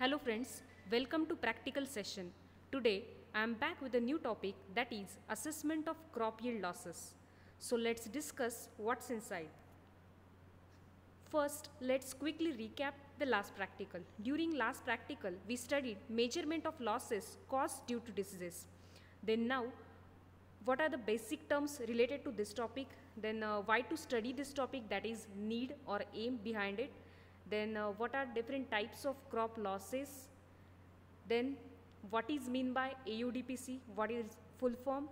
Hello friends, welcome to practical session. Today I am back with a new topic that is assessment of crop yield losses. So let's discuss what's inside. First, let's quickly recap the last practical. During last practical, we studied measurement of losses caused due to diseases. Then now, what are the basic terms related to this topic? Then uh, why to study this topic that is need or aim behind it? Then uh, what are different types of crop losses? Then what is mean by AUDPC? What is full form?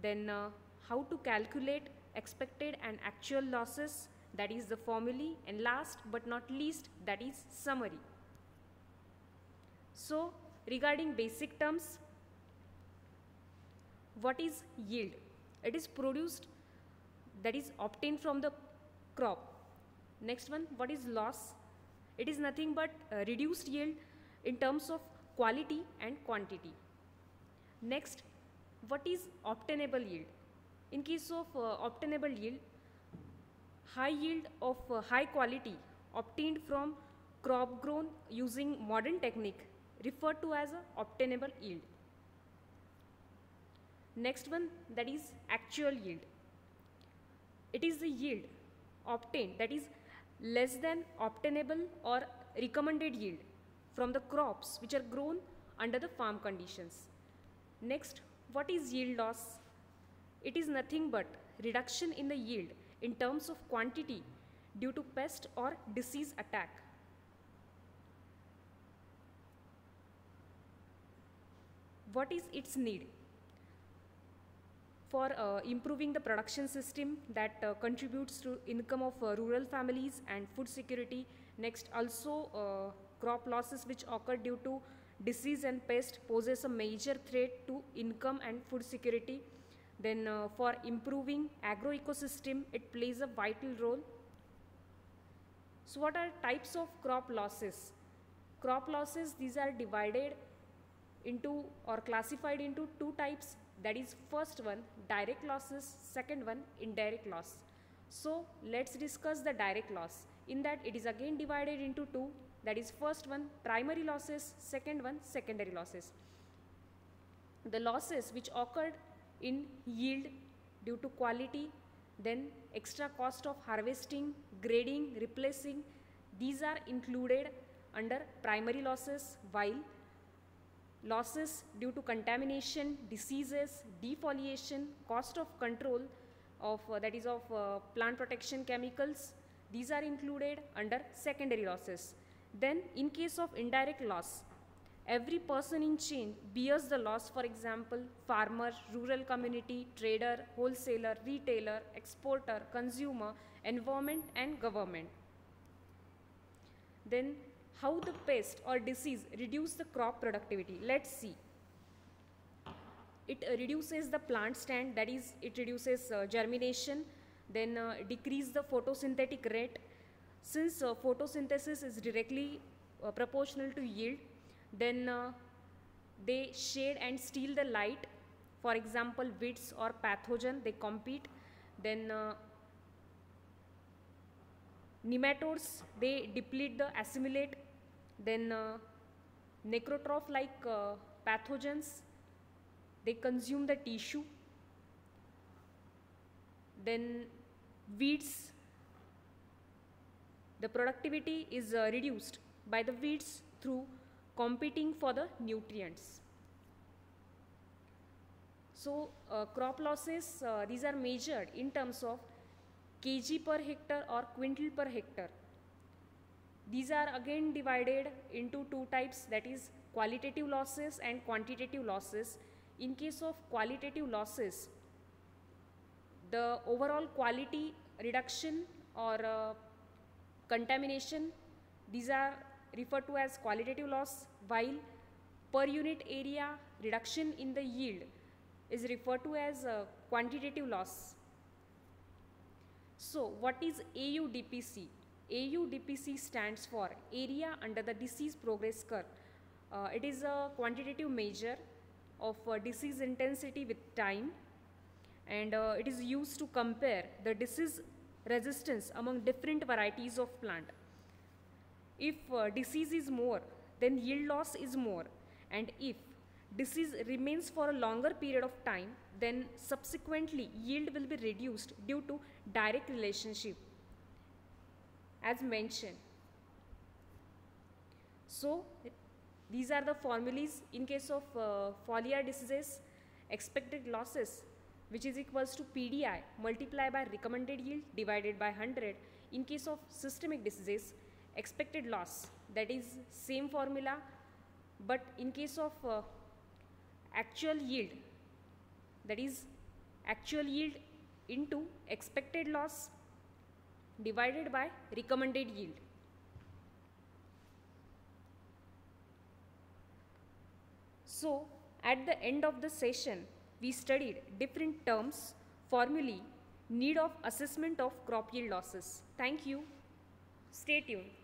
Then uh, how to calculate expected and actual losses? That is the formulae. And last but not least, that is summary. So regarding basic terms, what is yield? It is produced that is obtained from the crop. Next one, what is loss? It is nothing but uh, reduced yield in terms of quality and quantity. Next, what is obtainable yield? In case of uh, obtainable yield, high yield of uh, high quality obtained from crop grown using modern technique referred to as obtainable yield. Next one that is actual yield. It is the yield obtained that is less than obtainable or recommended yield from the crops which are grown under the farm conditions. Next, what is yield loss? It is nothing but reduction in the yield in terms of quantity due to pest or disease attack. What is its need? For uh, improving the production system that uh, contributes to income of uh, rural families and food security. Next, also crop losses which occur due to disease and pest poses a major threat to income and food security. Then uh, for improving agroecosystem, it plays a vital role. So what are types of crop losses? Crop losses, these are divided into or classified into two types. That is first one, direct losses, second one, indirect loss. So let's discuss the direct loss. In that it is again divided into two. That is first one, primary losses, second one, secondary losses. The losses which occurred in yield due to quality, then extra cost of harvesting, grading, replacing, these are included under primary losses while losses due to contamination, diseases, defoliation, cost of control of uh, that is of uh, plant protection chemicals, these are included under secondary losses. Then in case of indirect loss, every person in chain bears the loss for example farmer rural community trader wholesaler retailer exporter consumer environment and government then how the pest or disease reduce the crop productivity. Let's see. It uh, reduces the plant stand that is it reduces uh, germination then uh, decrease the photosynthetic rate. Since uh, photosynthesis is directly uh, proportional to yield then uh, they shade and steal the light. For example weeds or pathogen they compete. Then nematodes they deplete the assimilate then uh, necrotroph like uh, pathogens they consume the tissue. Then weeds the productivity is uh, reduced by the weeds through competing for the nutrients. So uh, crop losses uh, these are measured in terms of kg per hectare or quintal per hectare. These are again divided into two types that is qualitative losses and quantitative losses. In case of qualitative losses, the overall quality reduction or uh, contamination, these are referred to as qualitative loss while per unit area reduction in the yield is referred to as uh, quantitative loss. So what is AUDPC? AUDPC stands for Area Under the Disease Progress Curve. Uh, it is a quantitative measure of uh, disease intensity with time and uh, it is used to compare the disease resistance among different varieties of plant. If uh, disease is more, then yield loss is more. And if disease remains for a longer period of time, then subsequently yield will be reduced due to direct relationship as mentioned. So these are the formulas in case of uh, foliar diseases, expected losses which is equals to PDI multiplied by recommended yield divided by 100. In case of systemic diseases, expected loss that is same formula but in case of uh, actual yield that is actual yield into expected loss divided by recommended yield. So, at the end of the session, we studied different terms, formulae, need of assessment of crop yield losses. Thank you. Stay tuned.